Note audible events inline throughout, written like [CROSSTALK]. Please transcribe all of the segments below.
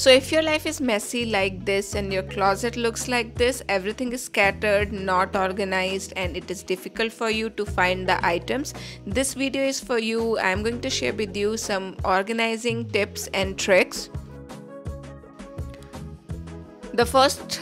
So if your life is messy like this and your closet looks like this, everything is scattered, not organized and it is difficult for you to find the items, this video is for you. I'm going to share with you some organizing tips and tricks. The first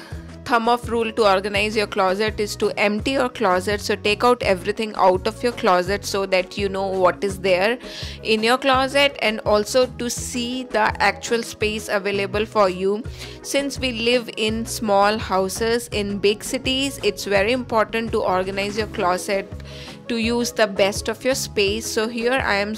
thumb of rule to organize your closet is to empty your closet. So take out everything out of your closet so that you know what is there in your closet and also to see the actual space available for you. Since we live in small houses in big cities it's very important to organize your closet to use the best of your space. So here i am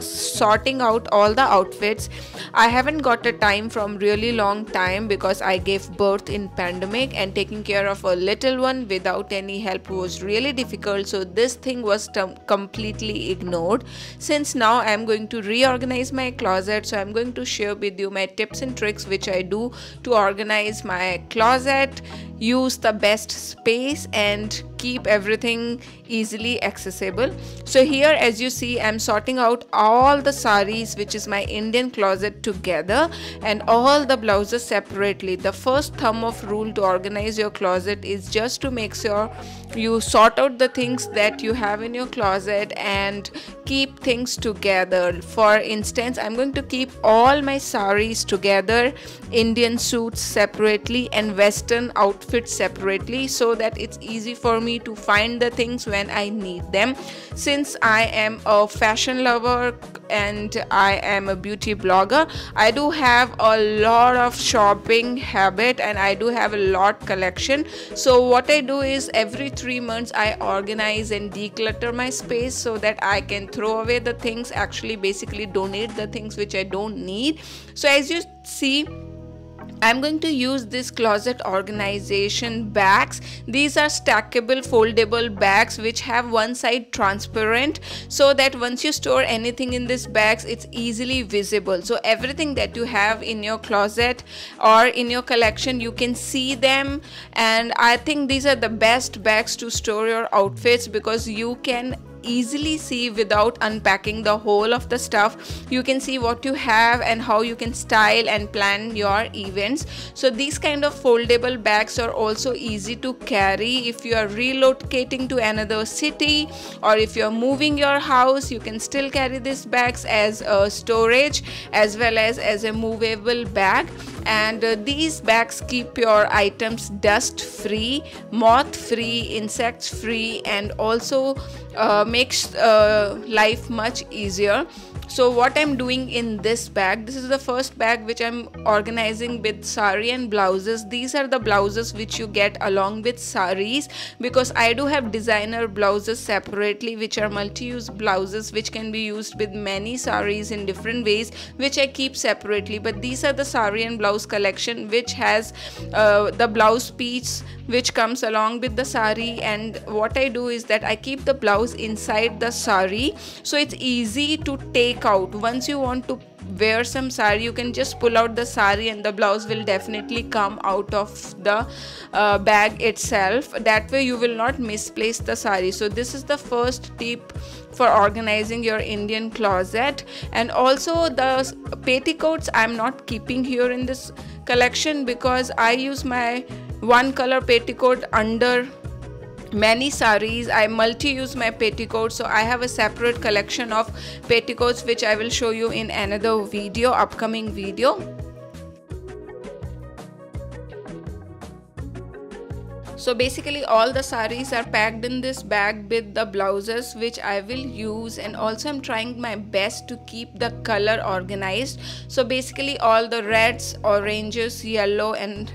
sorting out all the outfits. I haven't got a time from really long time because i gave birth in pandemic and taking care of a little one without any help was really difficult. So this thing was completely ignored. Since now i am going to reorganize my closet so i'm going to share with you my tips and tricks which i do to organize my closet use the best space and keep everything easily accessible. So here as you see i'm sorting out all the saris which is my indian closet together and all the blouses separately. The first thumb of rule to organize your closet is just to make sure you sort out the things that you have in your closet and keep things together. For instance i'm going to keep all my saris together indian suits separately and western outfits separately so that it's easy for me to find the things when i need them since i am a fashion lover and I am a beauty blogger. I do have a lot of shopping habit and I do have a lot collection. So what I do is every 3 months I organize and declutter my space so that I can throw away the things actually basically donate the things which I don't need. So as you see I'm going to use this closet organization bags. These are stackable foldable bags which have one side transparent so that once you store anything in this bags it's easily visible. So everything that you have in your closet or in your collection you can see them and I think these are the best bags to store your outfits because you can easily see without unpacking the whole of the stuff. You can see what you have and how you can style and plan your events. So these kind of foldable bags are also easy to carry. If you are relocating to another city or if you're moving your house you can still carry these bags as a storage as well as as a movable bag. And uh, these bags keep your items dust free moth free insects free and also uh, makes uh, life much easier so what i'm doing in this bag this is the first bag which i'm organizing with sari and blouses. These are the blouses which you get along with saris because i do have designer blouses separately which are multi-use blouses which can be used with many saris in different ways which i keep separately. But these are the sari and blouse collection which has uh, the blouse piece which comes along with the sari. And what i do is that i keep the blouse inside the sari. So it's easy to take out. Once you want to wear some sari you can just pull out the sari and the blouse will definitely come out of the uh, bag itself. That way you will not misplace the sari. So this is the first tip for organizing your indian closet. And also the petticoats i'm not keeping here in this collection because i use my one color petticoat under many saris i multi-use my petticoats so i have a separate collection of petticoats which i will show you in another video upcoming video. So basically all the saris are packed in this bag with the blouses which i will use. And also i'm trying my best to keep the color organized. So basically all the reds oranges yellow and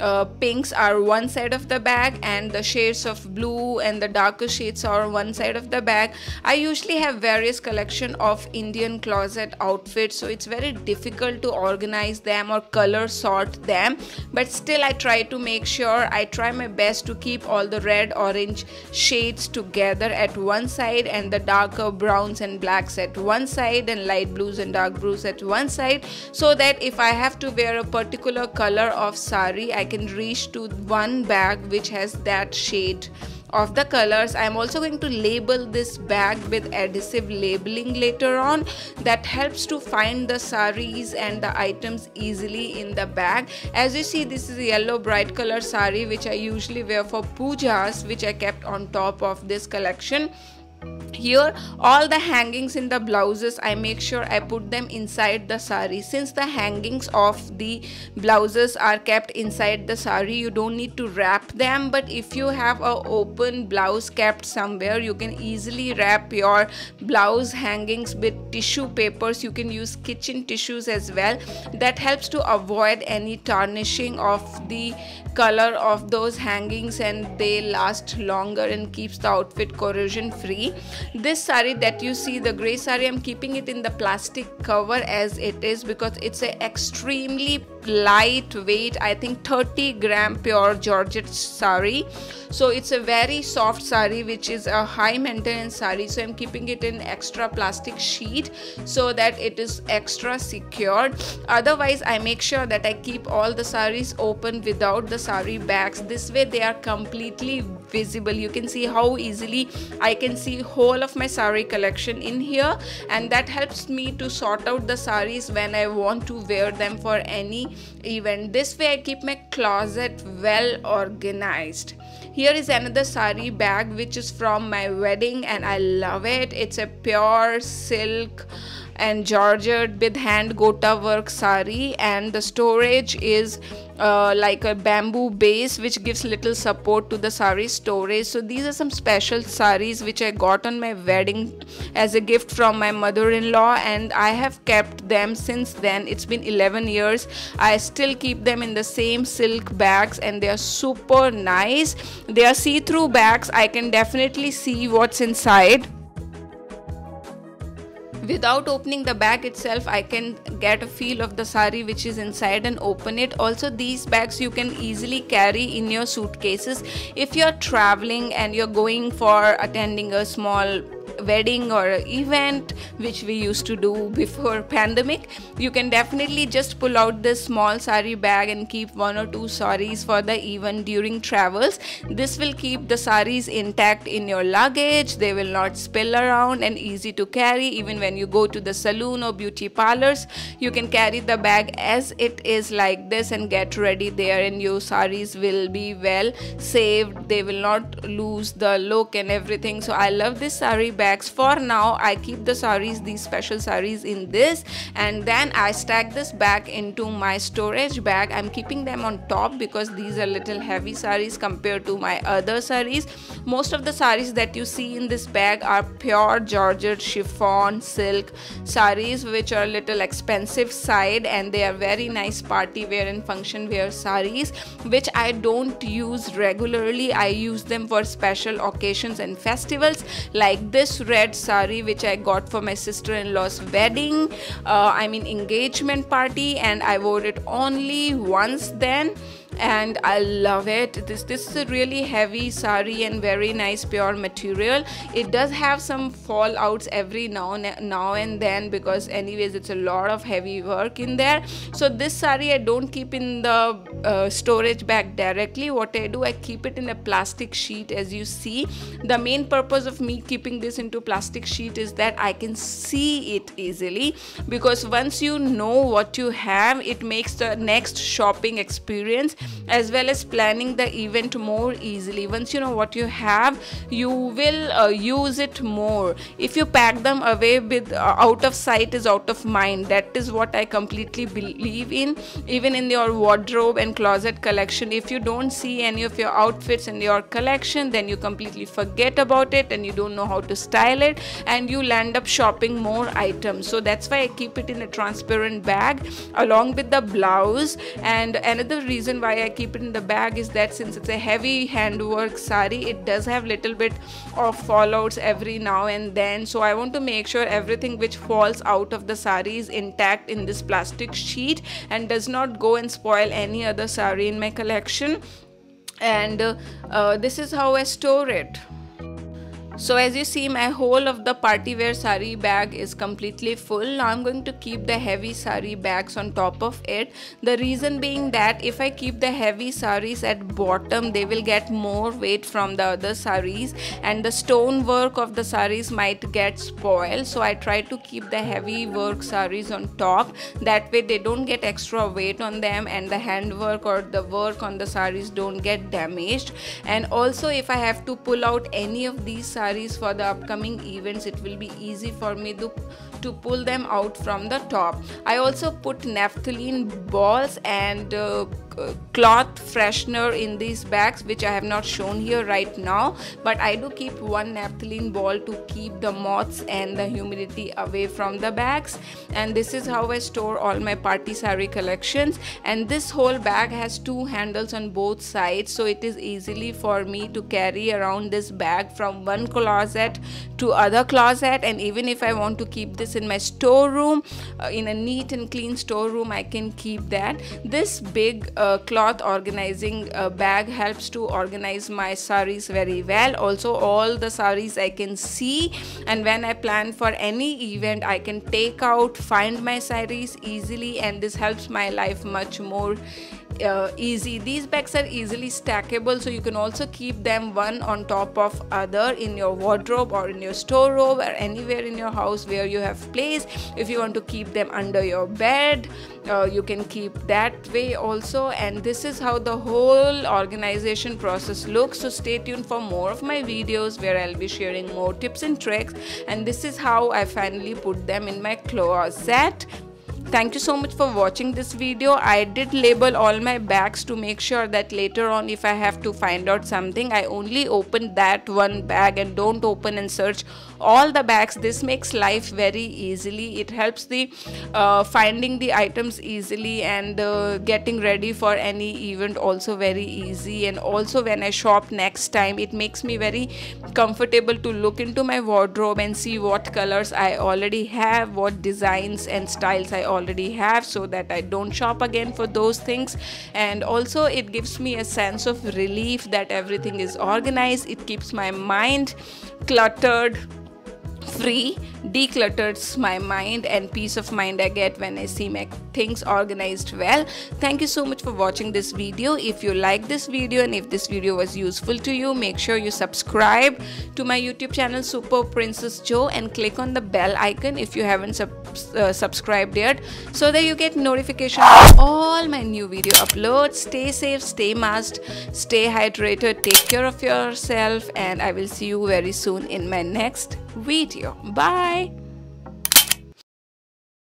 uh, pinks are one side of the bag and the shades of blue and the darker shades are one side of the bag. I usually have various collection of indian closet outfits so it's very difficult to organize them or color sort them. But still i try to make sure i try my best to keep all the red orange shades together at one side and the darker browns and blacks at one side and light blues and dark blues at one side so that if i have to wear a particular color of sari i I can reach to one bag which has that shade of the colors. I'm also going to label this bag with adhesive labeling later on that helps to find the saris and the items easily in the bag. As you see this is a yellow bright color sari which i usually wear for pujas which i kept on top of this collection here all the hangings in the blouses i make sure i put them inside the sari. Since the hangings of the blouses are kept inside the sari you don't need to wrap them. But if you have a open blouse kept somewhere you can easily wrap your blouse hangings with tissue papers. You can use kitchen tissues as well. That helps to avoid any tarnishing of the color of those hangings and they last longer and keeps the outfit corrosion free this sari that you see the gray sari i'm keeping it in the plastic cover as it is because it's a extremely lightweight i think 30 gram pure georgette sari. So it's a very soft sari which is a high maintenance sari. So i'm keeping it in extra plastic sheet so that it is extra secured otherwise i make sure that i keep all the saris open without the sari bags. This way they are completely visible. You can see how easily i can see whole of my sari collection in here. And that helps me to sort out the saris when i want to wear them for any event this way i keep my closet well organized. Here is another sari bag which is from my wedding and i love it. It's a pure silk and georgette with hand gota work sari and the storage is uh, like a bamboo base which gives little support to the sari storage. So these are some special saris which i got on my wedding as a gift from my mother-in-law and i have kept them since then. It's been 11 years. I still keep them in the same silk bags and they are super nice. They are see-through bags. I can definitely see what's inside without opening the bag itself i can get a feel of the sari which is inside and open it. Also these bags you can easily carry in your suitcases. If you're traveling and you're going for attending a small wedding or event which we used to do before [LAUGHS] pandemic you can definitely just pull out this small sari bag and keep one or two saris for the event during travels. This will keep the saris intact in your luggage. They will not spill around and easy to carry. Even when you go to the saloon or beauty parlors you can carry the bag as it is like this and get ready there and your saris will be well saved. They will not lose the look and everything. So i love this sari bag for now i keep the saris these special saris in this and then i stack this bag into my storage bag. I'm keeping them on top because these are little heavy saris compared to my other saris most of the saris that you see in this bag are pure georgette chiffon silk saris which are little expensive side and they are very nice party wear and function wear saris which i don't use regularly. I use them for special occasions and festivals like this red sari which I got for my sister-in-law's wedding uh, I mean engagement party and I wore it only once then and I love it. This this is a really heavy sari and very nice pure material. It does have some fallouts every now now and then because anyways it's a lot of heavy work in there. So this sari I don't keep in the uh, storage bag directly. What I do I keep it in a plastic sheet as you see. The main purpose of me keeping this into plastic sheet is that I can see it easily because once you know what you have it makes the next shopping experience as well as planning the event more easily. Once you know what you have you will uh, use it more. If you pack them away with uh, out of sight is out of mind. That is what i completely believe in even in your wardrobe and closet collection. If you don't see any of your outfits in your collection then you completely forget about it and you don't know how to style it and you land up shopping more items. So that's why i keep it in a transparent bag along with the blouse. And another reason why I keep it in the bag is that since it's a heavy handwork sari it does have little bit of fallouts every now and then. So I want to make sure everything which falls out of the sari is intact in this plastic sheet and does not go and spoil any other sari in my collection. And uh, uh, this is how I store it so as you see my whole of the party wear sari bag is completely full. Now i'm going to keep the heavy sari bags on top of it. The reason being that if i keep the heavy saris at bottom they will get more weight from the other saris and the stone work of the saris might get spoiled. So i try to keep the heavy work saris on top. That way they don't get extra weight on them and the handwork or the work on the saris don't get damaged. And also if i have to pull out any of these for the upcoming events. It will be easy for me to to pull them out from the top. I also put naphthalene balls and uh, cloth freshener in these bags which I have not shown here right now. But I do keep one naphthalene ball to keep the moths and the humidity away from the bags. And this is how I store all my party sari collections. And this whole bag has two handles on both sides so it is easily for me to carry around this bag from one closet to other closet. And even if I want to keep this in my storeroom uh, in a neat and clean storeroom I can keep that. This big uh, cloth organizing uh, bag helps to organize my saris very well. Also all the saris i can see and when i plan for any event i can take out find my saris easily and this helps my life much more uh, easy these bags are easily stackable so you can also keep them one on top of other in your wardrobe or in your store room or anywhere in your house where you have place. If you want to keep them under your bed uh, you can keep that way also. And this is how the whole organization process looks. So stay tuned for more of my videos where i'll be sharing more tips and tricks. And this is how i finally put them in my closet thank you so much for watching this video. I did label all my bags to make sure that later on if i have to find out something i only open that one bag and don't open and search all the bags. This makes life very easily. It helps the uh, finding the items easily and uh, getting ready for any event also very easy. And also when i shop next time it makes me very comfortable to look into my wardrobe and see what colors i already have what designs and styles i already have so that i don't shop again for those things. And also it gives me a sense of relief that everything is organized. It keeps my mind cluttered free declutters my mind and peace of mind I get when I see my things organized well. Thank you so much for watching this video. If you like this video and if this video was useful to you, make sure you subscribe to my YouTube channel SuperPrincessjo and click on the bell icon if you haven't sub uh, subscribed yet so that you get notification of all my new video uploads. Stay safe, stay masked, stay hydrated, take care of yourself and I will see you very soon in my next video. Bye.